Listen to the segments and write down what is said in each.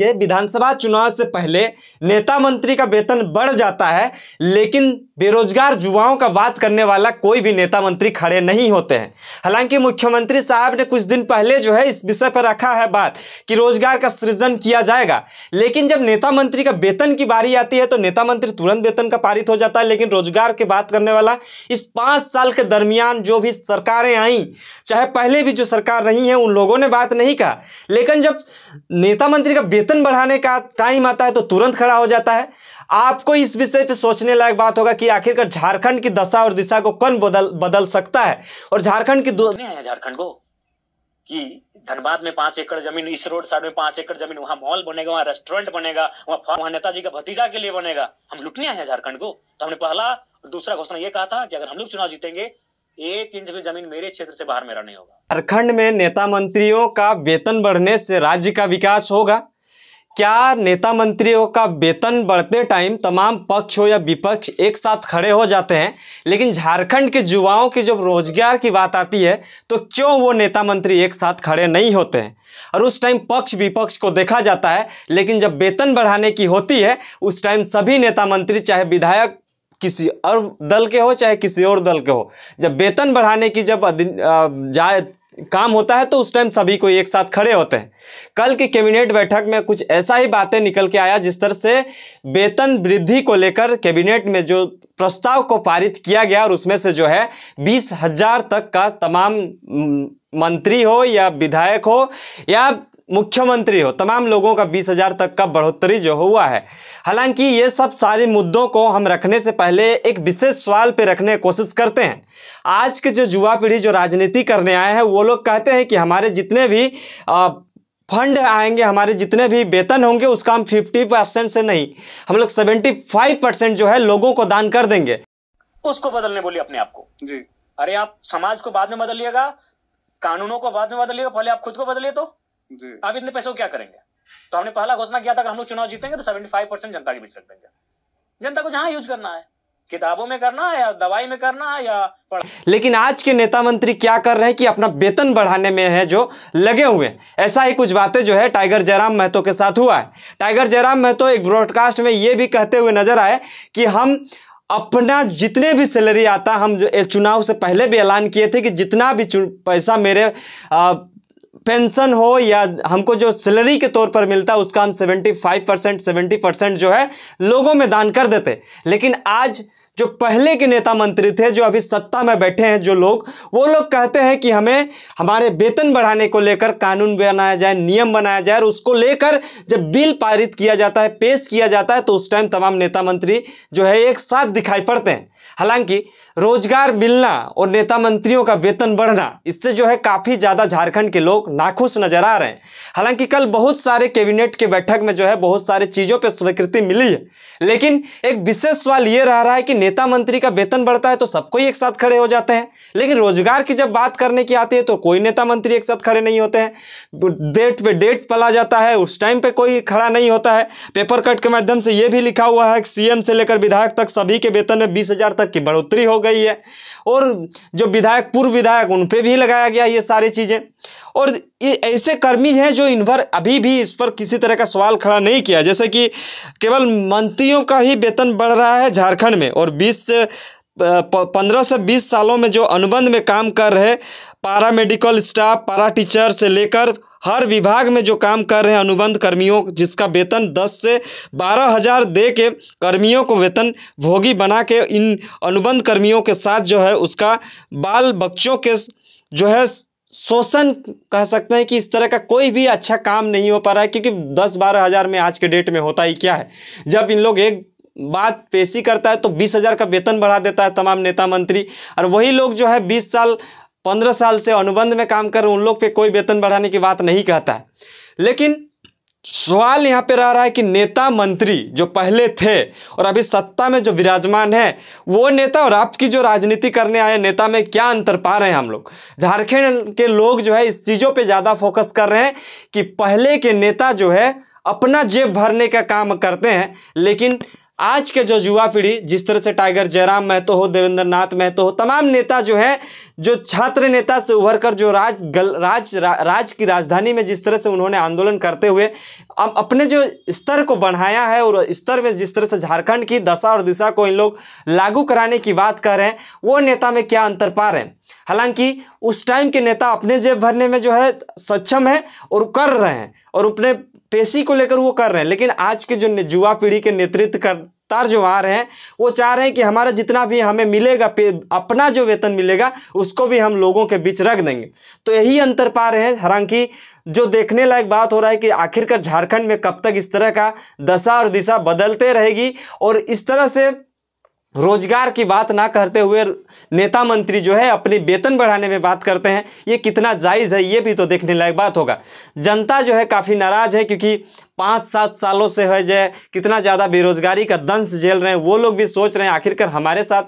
देखेंगे विधानसभा चुनाव से पहले नेता मंत्री का वेतन बढ़ जाता है, लेकिन बेरोजगार युवाओं का बात करने वाला कोई भी नेता मंत्री खड़े नहीं होते हैं। हालाँकि मुख्यमंत्री साहब ने कुछ दिन पहले जो है इस विषय पर रखा है बात कि रोज़गार का सृजन किया जाएगा। लेकिन जब नेता मंत्री का वेतन की बारी आती है तो नेता मंत्री तुरंत वेतन का पारित हो जाता है। लेकिन रोज़गार की बात करने वाला इस पाँच साल के दरमियान जो भी सरकारें आई, चाहे पहले भी जो सरकार रही है, उन लोगों ने बात नहीं कहा। लेकिन जब नेता मंत्री का वेतन बढ़ाने का टाइम आता है तो तुरंत खड़ा हो जाता है। आपको इस विषय पे सोचने लायक बात होगा कि आखिरकार झारखंड की दशा और दिशा को कौन बदल बदल सकता है। और झारखंड की दो झारखंड को कि धनबाद में पाँच एकड़ ज़मीन इस रोड साइड में पाँच एकड़ ज़मीन वहाँ मॉल बनेगा वहाँ रेस्टोरेंट बनेगा वहाँ वहाँ नेताजी का भतीजा के लिए बनेगा। हम लुटने आए हैं झारखंड को। तो हमने पहला दूसरा घोषणा ये कहा था कि अगर हम लोग चुनाव जीतेंगे एक इंच भी ज़मीन मेरे क्षेत्र से बाहर मेरा नहीं होगा। झारखंड में नेता मंत्रियों का वेतन बढ़ने से राज्य का विकास होगा। क्या नेता मंत्रियों का वेतन बढ़ते टाइम तमाम पक्ष हो या विपक्ष एक साथ खड़े हो जाते हैं? लेकिन झारखंड के युवाओं की जब रोज़गार की बात आती है तो क्यों वो नेता मंत्री एक साथ खड़े नहीं होते हैं? और उस टाइम पक्ष विपक्ष को देखा जाता है, लेकिन जब वेतन बढ़ाने की होती है, उस टाइम सभी नेता मंत्री, चाहे विधायक किसी और दल के हो, चाहे किसी और दल के हो, जब वेतन बढ़ाने की जब जाए काम होता है तो उस टाइम सभी को एक साथ खड़े होते हैं। कल की कैबिनेट बैठक में कुछ ऐसा ही बातें निकल के आया, जिस तरह से वेतन वृद्धि को लेकर कैबिनेट में जो प्रस्ताव को पारित किया गया और उसमें से जो है बीस हज़ार तक का तमाम मंत्री हो या विधायक हो या मुख्यमंत्री हो तमाम लोगों का बीस हज़ार तक का बढ़ोतरी जो हुआ है। हालाँकि ये सब सारे मुद्दों को हम रखने से पहले एक विशेष सवाल पे रखने की कोशिश करते हैं। आज के जो युवा पीढ़ी जो राजनीति करने आए हैं वो लोग कहते हैं कि हमारे जितने भी आ, फंड आएँगे हमारे जितने भी वेतन होंगे उसका हम फिफ्टी परसेंट से नहीं हम लोग सेवेंटी फाइव परसेंट जो है लोगों को दान कर देंगे। उसको बदलने बोलिए अपने आप को। जी। अरे आप समाज को बाद में बदलिएगा कानूनों को बाद में बदलिएगा पहले आप खुद को बदलिए तो। जी। आप इतने पैसों को क्या करेंगे? तो हमने पहला घोषणा किया था कि हम लोग चुनाव जीतेंगे तो सेवेंटी फाइव परसेंट जनता के बीच रख देंगे जनता को जहाँ यूज़ करना है। किताबों में करना है या दवाई में करना है या लेकिन आज के नेता मंत्री क्या कर रहे हैं कि अपना वेतन बढ़ाने में है जो लगे हुए हैं। ऐसा ही कुछ बातें जो है टाइगर जयराम महतो के साथ हुआ है। टाइगर जयराम महतो एक ब्रॉडकास्ट में ये भी कहते हुए नज़र आए कि हम अपना जितने भी सैलरी आता हम जो चुनाव से पहले भी ऐलान किए थे कि जितना भी पैसा मेरे आ, पेंशन हो या हमको जो सैलरी के तौर पर मिलता है उसका हम seventy five percent seventy percent जो है, लोगों में दान कर देते। लेकिन आज जो पहले के नेता मंत्री थे, जो अभी सत्ता में बैठे हैं, जो लोग, वो लोग कहते हैं कि हमें हमारे वेतन बढ़ाने को लेकर कानून बनाया जाए, नियम बनाया जाए, और उसको लेकर जब बिल पारित किया जाता है, पेश किया जाता है तो उस टाइम तमाम नेता मंत्री जो है एक साथ दिखाई पड़ते हैं। हालाँकि रोज़गार मिलना और नेता मंत्रियों का वेतन बढ़ना, इससे जो है काफ़ी ज़्यादा झारखंड के लोग नाखुश नज़र आ रहे हैं। हालाँकि कल बहुत सारे कैबिनेट के बैठक में जो है बहुत सारे चीज़ों पर स्वीकृति मिली है। लेकिन एक विशेष सवाल ये रह रहा है कि नेता मंत्री का वेतन बढ़ता है तो सबको ही एक साथ खड़े हो जाते हैं। लेकिन रोज़गार की जब बात करने की आती है तो कोई नेता मंत्री एक साथ खड़े नहीं होते हैं। डेट पे डेट पला जाता है, उस टाइम पे कोई खड़ा नहीं होता है। पेपर कट के माध्यम से ये भी लिखा हुआ है कि सीएम से लेकर विधायक तक सभी के वेतन में बीस हज़ार तक की बढ़ोतरी हो गई है। और जो विधायक, पूर्व विधायक, उन पर भी लगाया गया ये सारी चीज़ें। और ये ऐसे कर्मी हैं जो इन पर अभी भी इस पर किसी तरह का सवाल खड़ा नहीं किया। जैसे कि केवल मंत्रियों का ही वेतन बढ़ रहा है झारखंड में और बीस पंद्रह से बीस सालों में जो अनुबंध में काम कर रहे पारा मेडिकल स्टाफ, पारा टीचर से लेकर हर विभाग में जो काम कर रहे हैं अनुबंध कर्मियों, जिसका वेतन 10 से बारह हज़ार दे के कर्मियों को वेतन भोगी बना के इन अनुबंध कर्मियों के साथ जो है उसका बाल बच्चों के जो है शोषण कह सकते हैं कि इस तरह का कोई भी अच्छा काम नहीं हो पा रहा है, क्योंकि दस बारह हज़ार में आज के डेट में होता ही क्या है। जब इन लोग एक बात पेशी करता है तो बीस हज़ार का वेतन बढ़ा देता है तमाम नेता मंत्री, और वही लोग जो है बीस साल, पंद्रह साल से अनुबंध में काम कर उन लोग पे कोई वेतन बढ़ाने की बात नहीं कहता है। लेकिन सवाल यहाँ पर आ रहा है कि नेता मंत्री जो पहले थे और अभी सत्ता में जो विराजमान है, वो नेता और आपकी जो राजनीति करने आए नेता में क्या अंतर पा रहे हैं हम लोग? झारखंड के लोग जो है इस चीज़ों पे ज़्यादा फोकस कर रहे हैं कि पहले के नेता जो है अपना जेब भरने का काम करते हैं, लेकिन आज के जो युवा पीढ़ी जिस तरह से टाइगर जयराम महतो हो देवेंद्र नाथ महतो हो तमाम नेता जो है जो छात्र नेता से उभर कर जो राज गल राज रा, राज की राजधानी में जिस तरह से उन्होंने आंदोलन करते हुए अब अपने जो स्तर को बढ़ाया है और स्तर में जिस तरह से झारखंड की दशा और दिशा को इन लोग लागू कराने की बात कर रहे हैं वो नेता में क्या अंतर पा रहे हैं? हालाँकि उस टाइम के नेता अपने जेब भरने में जो है सक्षम है और कर रहे हैं और अपने पेशी को लेकर वो कर रहे हैं। लेकिन आज के जो युवा पीढ़ी के नेतृत्व कर तार जो आ रहे हैं, वो चाह रहे हैं कि हमारा जितना भी हमें मिलेगा अपना जो वेतन मिलेगा, उसको भी हम लोगों के बीच रख देंगे। तो यही अंतर पा रहे हैं। हालाँकि जो देखने लायक बात हो रहा है कि आखिरकार झारखंड में कब तक इस तरह का दशा और दिशा बदलते रहेगी और इस तरह से रोज़गार की बात ना करते हुए नेता मंत्री जो है अपने वेतन बढ़ाने में बात करते हैं। ये कितना जायज़ है, ये भी तो देखने लायक बात होगा। जनता जो है काफ़ी नाराज़ है क्योंकि पाँच सात सालों से है जो कितना ज़्यादा बेरोजगारी का दंश झेल रहे हैं। वो लोग भी सोच रहे हैं, आखिरकार हमारे साथ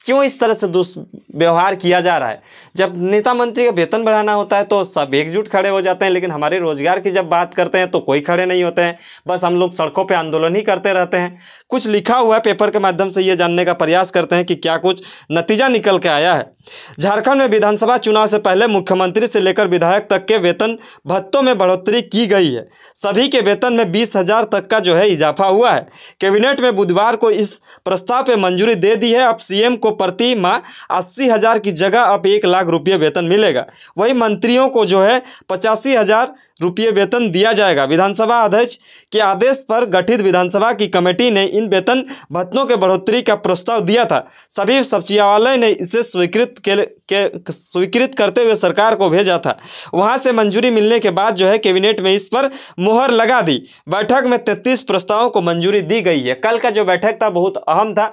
क्यों इस तरह से दुष्व्यवहार किया जा रहा है? जब नेता मंत्री का वेतन बढ़ाना होता है तो सब एकजुट खड़े हो जाते हैं, लेकिन हमारे रोज़गार की जब बात करते हैं तो कोई खड़े नहीं होते हैं। बस हम लोग सड़कों पे आंदोलन ही करते रहते हैं। कुछ लिखा हुआ है पेपर के माध्यम से ये जानने का प्रयास करते हैं कि क्या कुछ नतीजा निकल के आया है। झारखंड में विधानसभा चुनाव से पहले मुख्यमंत्री से लेकर विधायक तक के वेतन भत्तों में बढ़ोतरी की गई है। सभी के वेतन में बीस हज़ार तक का जो है इजाफा हुआ है। कैबिनेट में बुधवार को इस प्रस्ताव पर मंजूरी दे दी है। अब सीएम को प्रति माह अस्सी हज़ार की जगह अब एक लाख रुपये वेतन मिलेगा। वही मंत्रियों को जो है पचासी हज़ार रुपये वेतन दिया जाएगा। विधानसभा अध्यक्ष के आदेश पर गठित विधानसभा की कमेटी ने इन वेतन भत्तों के बढ़ोतरी का प्रस्ताव दिया था। सभी सचिवालय ने इसे के, के स्वीकृत करते हुए सरकार को भेजा था। वहाँ से मंजूरी मिलने के बाद जो है कैबिनेट में इस पर मुहर लगा दी। बैठक में तैतीस प्रस्तावों को मंजूरी दी गई है। कल का जो बैठक था बहुत अहम था।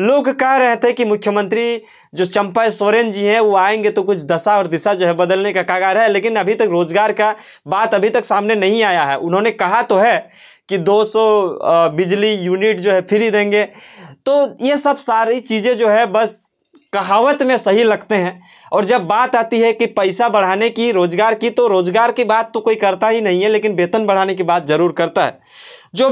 लोग कह रहे थे कि मुख्यमंत्री जो चंपा सोरेन जी हैं वो आएँगे तो कुछ दशा और दिशा जो है बदलने का कागार है लेकिन अभी तक रोज़गार का बात अभी तक सामने नहीं आया है। उन्होंने कहा तो है कि 200 बिजली यूनिट जो है फ्री देंगे। तो ये सब सारी चीज़ें जो है बस कहावत में सही लगते हैं। और जब बात आती है कि पैसा बढ़ाने की, रोज़गार की तो रोज़गार की बात तो कोई करता ही नहीं है, लेकिन वेतन बढ़ाने की बात ज़रूर करता है। जो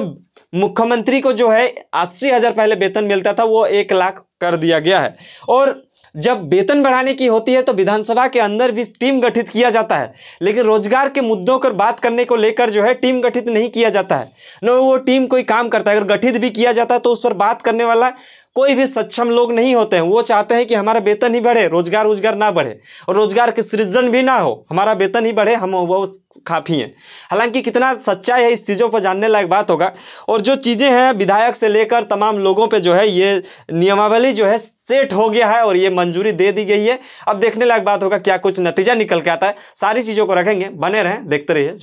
मुख्यमंत्री को जो है अस्सी हज़ार पहले वेतन मिलता था, वो एक लाख कर दिया गया है। और जब वेतन बढ़ाने की होती है तो विधानसभा के अंदर भी टीम गठित किया जाता है। लेकिन रोज़गार के मुद्दों पर बात करने को लेकर जो है टीम गठित नहीं किया जाता है। न वो टीम कोई काम करता है, अगर गठित भी किया जाता है तो उस पर बात करने वाला कोई भी सक्षम लोग नहीं होते हैं। वो चाहते हैं कि हमारा वेतन ही बढ़े रोज़गार रोज़गार ना बढ़े। और रोज़गार के सृजन भी ना हो, हमारा वेतन ही बढ़े, हम वो काफ़ी हैं। हालाँकि कितना सच्चाई है, इस चीज़ों पर जानने लायक बात होगा। और जो चीज़ें हैं, विधायक से लेकर तमाम लोगों पर जो है, ये नियमावली जो है, सेट हो गया है और ये मंजूरी दे दी गई है। अब देखने लायक बात होगा, क्या कुछ नतीजा निकल के आता है। सारी चीज़ों को रखेंगे, बने रहें, देखते रहिए।